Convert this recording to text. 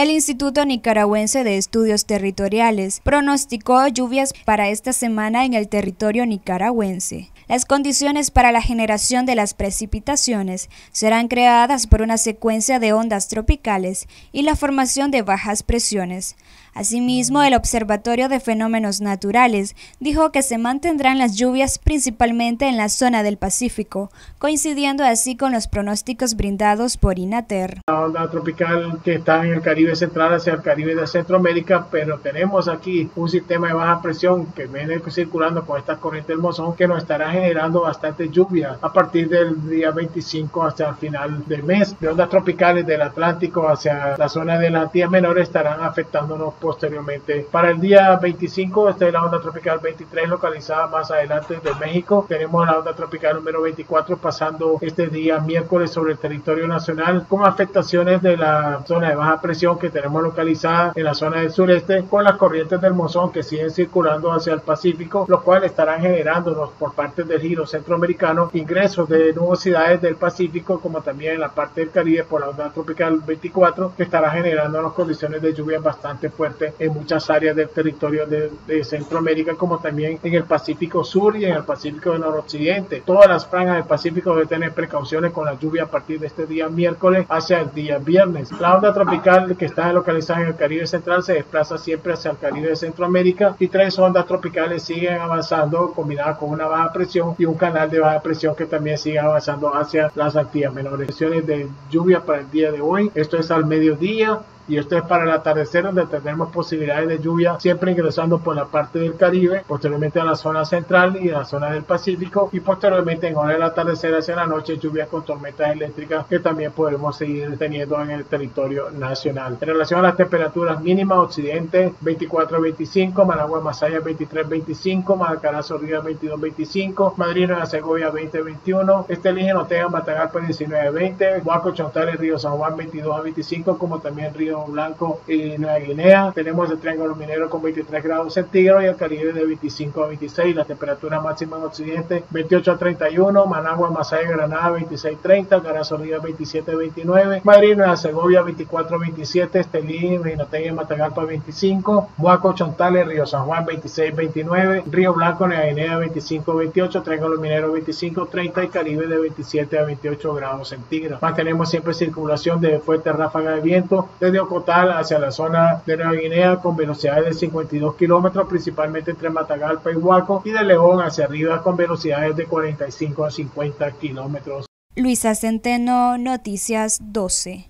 El Instituto Nicaragüense de Estudios Territoriales pronosticó lluvias para esta semana en el territorio nicaragüense. Las condiciones para la generación de las precipitaciones serán creadas por una secuencia de ondas tropicales y la formación de bajas presiones. Asimismo, el Observatorio de Fenómenos Naturales dijo que se mantendrán las lluvias principalmente en la zona del Pacífico, coincidiendo así con los pronósticos brindados por INATER. La onda tropical que está en el Caribe central hacia el Caribe de Centroamérica, pero tenemos aquí un sistema de baja presión que viene circulando con esta corriente del mozón que nos estará generando bastante lluvia a partir del día 25 hasta el final del mes. De ondas tropicales del Atlántico hacia la zona de las Antillas Menores estarán afectándonos posteriormente. Para el día 25 está la onda tropical 23 localizada más adelante de México. Tenemos la onda tropical número 24 pasando este día miércoles sobre el territorio nacional con afectaciones de la zona de baja presión que tenemos localizada en la zona del sureste con las corrientes del monzón que siguen circulando hacia el Pacífico, lo cual estarán generándonos por parte del giro centroamericano ingresos de nubosidades del Pacífico como también en la parte del Caribe por la onda tropical 24 que estará generando las condiciones de lluvia bastante fuertes en muchas áreas del territorio de, Centroamérica como también en el Pacífico Sur y en el Pacífico del Noroccidente. Todas las franjas del Pacífico deben tener precauciones con la lluvia a partir de este día miércoles hacia el día viernes. La onda tropical que está localizada en el Caribe Central se desplaza siempre hacia el Caribe de Centroamérica y tres ondas tropicales siguen avanzando combinadas con una baja presión y un canal de baja presión que también sigue avanzando hacia las Antillas Menores. Presiones de lluvia para el día de hoy. Esto es al mediodía y esto es para el atardecer donde tendremos posibilidades de lluvia siempre ingresando por la parte del Caribe, posteriormente a la zona central y a la zona del Pacífico y posteriormente en hora del atardecer hacia la noche lluvia con tormentas eléctricas que también podremos seguir teniendo en el territorio nacional. En relación a las temperaturas mínimas, occidente 24-25, Managua Masaya 23-25, Maracarazo Río 22-25, Madrid Nueva Segovia 20-21, Estelín Otega Matagalpa 19-20, Huaco Chontales Río San Juan 22-25, como también Río Blanco y Nueva Guinea. Tenemos el Triángulo Minero con 23 grados centígrados y el Caribe de 25 a 26. La temperatura máxima en Occidente 28 a 31. Managua, Masaya, Granada 26 a 30. Garazolía 27 a 29. Madrid, Nueva Segovia 24 a 27. Estelín, y Matagalpa 25. Huaco, Chontales, Río San Juan 26 a 29. Río Blanco, Nueva Guinea 25 a 28. Triángulo Minero 25 a 30 y Caribe de 27 a 28 grados centígrados. Mantenemos siempre circulación de fuertes ráfagas de viento desde Ocotal hacia la zona de Nueva Guinea con velocidades de 52 kilómetros, principalmente entre Matagalpa y Huaco, y de León hacia arriba con velocidades de 45 a 50 kilómetros. Luisa Centeno, Noticias 12.